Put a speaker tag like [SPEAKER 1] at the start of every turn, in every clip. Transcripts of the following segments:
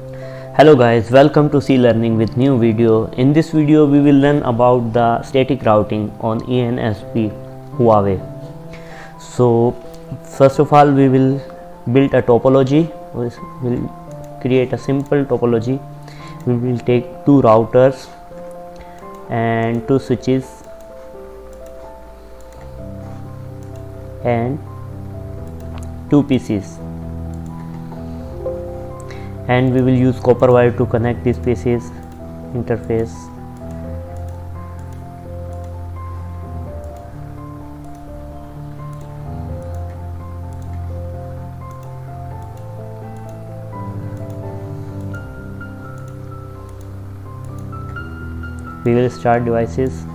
[SPEAKER 1] Hello guys, welcome to C Learning with new video. In this video we will learn about the static routing on ENSP Huawei. So first of all we will build a topology. We will create a simple topology. We will take two routers and two switches and two PCs and we will use copper wire to connect these PCs interface. We will start devices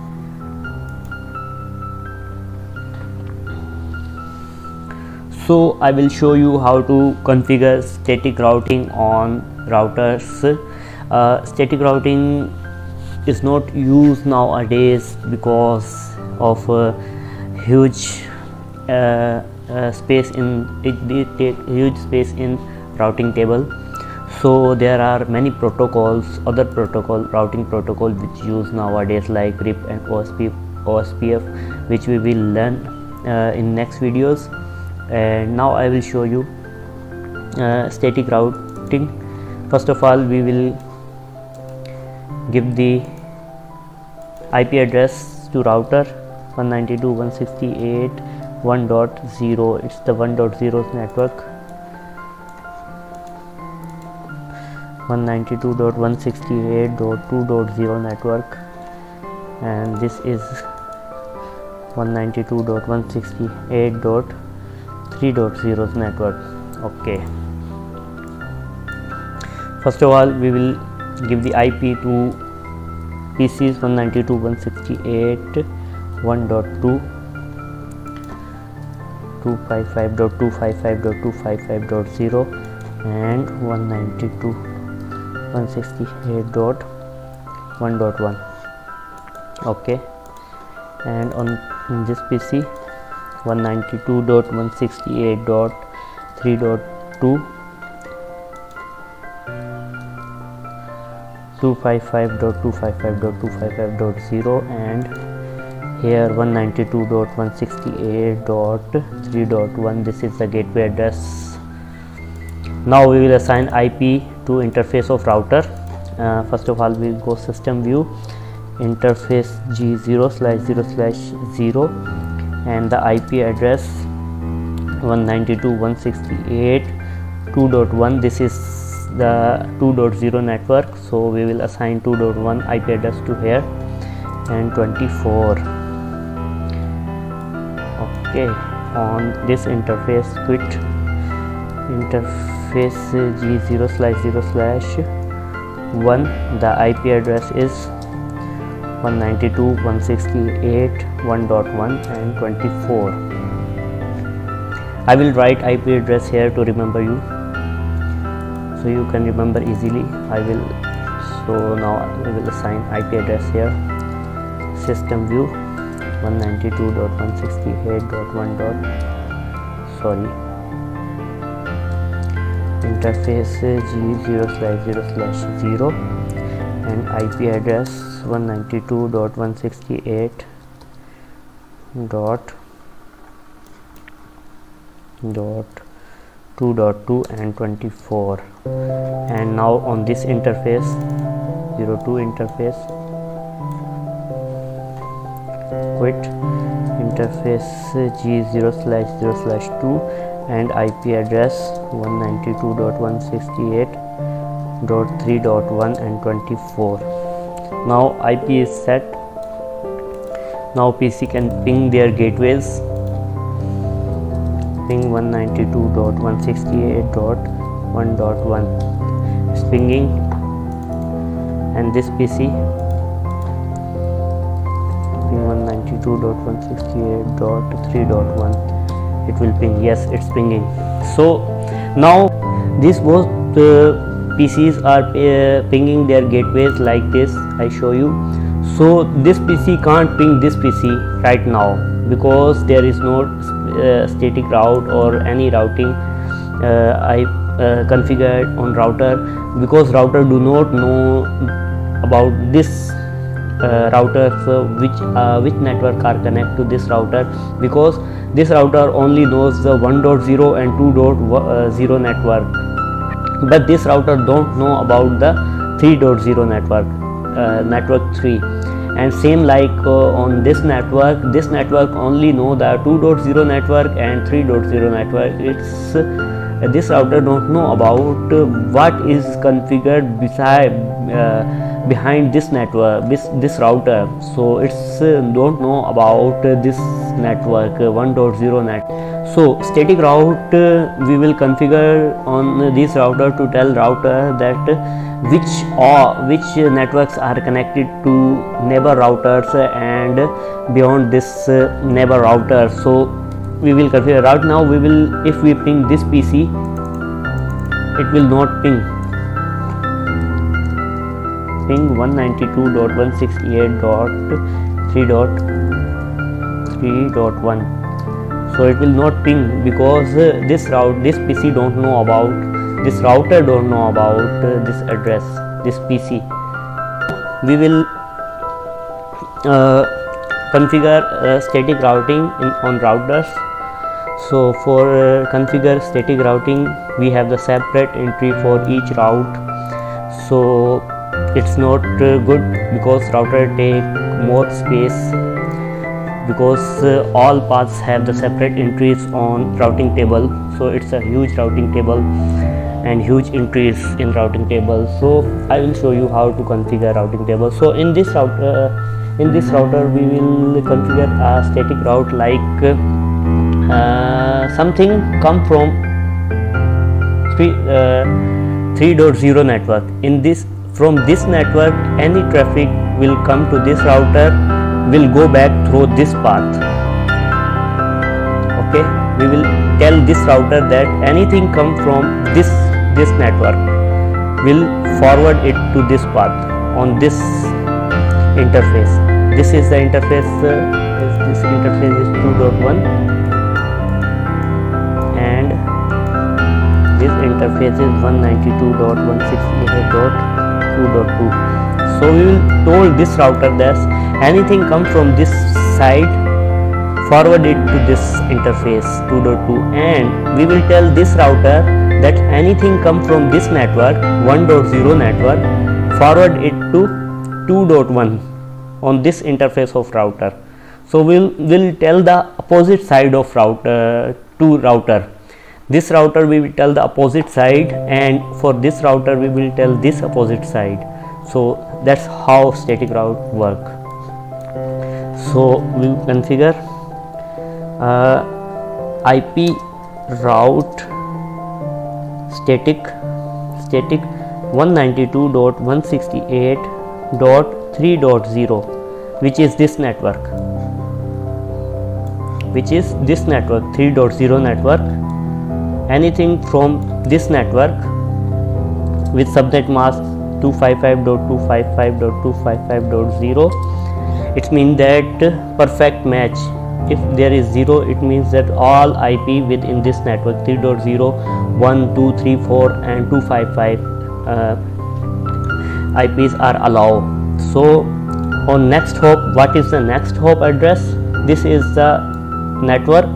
[SPEAKER 1] so I will show you how to configure static routing on routers. Uh, static routing is not used nowadays because of huge uh, uh space in it, it take huge space in routing table. So there are many protocols other protocol routing protocol which use nowadays like RIP and OSP, OSPF which we will learn uh, in next videos and now I will show you uh, static routing. First of all we will give the IP address to router 192.168.1.0 it's the 1.0 network. 192.168.2.0 network. And this is 192.168. 3.0 network okay. First of all we will give the IP to PCs 192.168 1.2 255.255.255.0 and 192.168.1.1 okay. And on this PC 192.168.3.2 255.255.255.0 and here 192.168.3.1 this is the gateway address. Now we will assign IP to interface of router. Uh, first of all we will go system view interface g0 slash 0 slash 0 and the IP address 192.168.2.1 this is the 2.0 network so we will assign 2.1 IP address to here and 24 okay on this interface quit interface g0 slash 0 slash 1 the IP address is 192 168 1.1 and 24 I will write IP address here to remember you. So you can remember easily. I will so now we will assign IP address here. System view 192.168.1. sorry. Interface g0 slash 0 slash 0 and IP address 192.168 dot dot 2.2 and 24 and now on this interface 02 interface quit interface g0 slash 0 slash 2 and ip address 192.168.3.1 and 24 now IP is set. Now PC can ping their gateways. Ping 192.168.1.1 it's pinging. And this PC ping 192.168.3.1 it will ping. Yes it's pinging. So now this was the PCs are uh, pinging their gateways like this I show you. So this PC can't ping this PC right now because there is no uh, static route or any routing uh, I uh, configured on router because router do not know about this uh, routers uh, which uh, which network are connect to this router because this router only knows the 1.0 and 2.0 network but this router don't know about the 3.0 network uh, network 3 and same like uh, on this network this network only know the 2.0 network and 3.0 network. It's uh, this router don't know about what is configured beside behind this network this this router. So it's uh, don't know about uh, this network uh, 1.0 net. So static route uh, we will configure on this router to tell router that which or which networks are connected to neighbor routers and beyond this uh, neighbor router. So we will configure. Right now we will if we ping this pc it will not ping ping 192.168.3.3.1 so it will not ping because uh, this route this pc don't know about this router don't know about uh, this address this pc we will uh, configure uh, static routing in, on routers. So for uh, configure static routing we have the separate entry for each route. So it's not uh, good because router take more space because uh, all paths have the separate entries on routing table. So it's a huge routing table and huge entries in routing table. So i will show you how to configure routing table. So in this router uh, in this router we will configure a static route like uh, something come from 3 uh, 3.0 network. In this from this network, any traffic will come to this router will go back through this path. Okay, we will tell this router that anything come from this this network will forward it to this path on this interface. This is the interface. Uh, this interface is 2.1 and this interface is 192.168. 2.2 so we will told this router that anything come from this side forward it to this interface 2.2 and we will tell this router that anything come from this network 1.0 network forward it to 2.1 on this interface of router. So we'll will tell the opposite side of router to router this router we will tell the opposite side and for this router we will tell this opposite side. So that's how static route work. So we configure uh, IP route static static 192.168.3.0 which is this network which is this network 3.0 network anything from this network with subnet mask 255.255.255.0 it means that perfect match. If there is 0 it means that all IP within this network 3.0 1 2 3 4 and 255 uh, IPs are allowed. So on next hop what is the next hop address? This is the network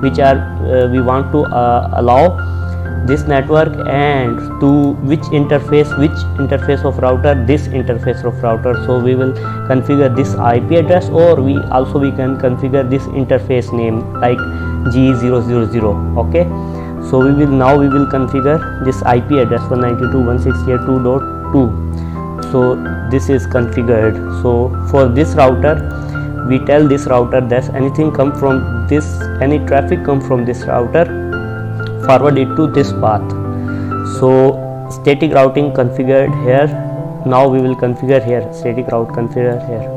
[SPEAKER 1] which are uh, we want to uh, allow this network and to which interface which interface of router this interface of router. So we will configure this ip address or we also we can configure this interface name like g000 okay? So we will now we will configure this ip address 192.168.2.2 so this is configured. So for this router we tell this router that anything come from this any traffic come from this router forward it to this path. So static routing configured here. Now we will configure here static route configure here.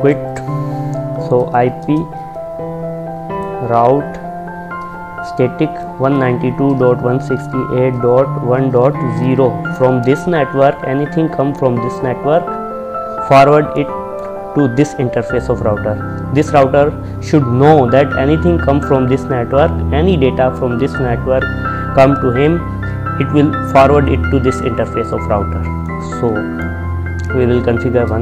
[SPEAKER 1] Quit. So ip route static 192.168.1.0 from this network anything come from this network forward it to this interface of router this router should know that anything come from this network any data from this network come to him it will forward it to this interface of router. So we will configure uh,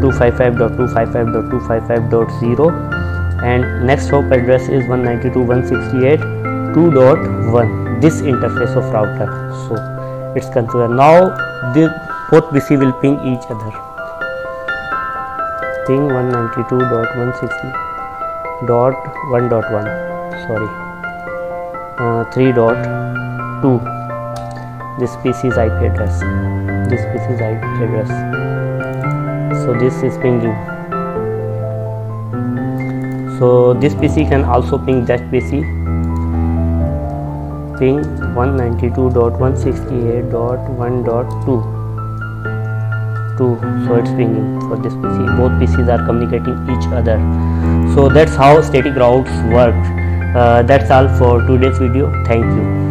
[SPEAKER 1] 255.255.255.0 and next hop address is 192.168.2.1 this interface of router. So it's configured. Now the both pc will ping each other ping 192.160.1.1 sorry. Uh, 3.2 this PC's IP address. This PC's IP address. So this is pinging. So this PC can also ping that PC ping 192.168.1.2 2 so it's pinging for this PC both PCs are communicating each other. So that's how static routes work. Uh, that's all for today's video. Thank you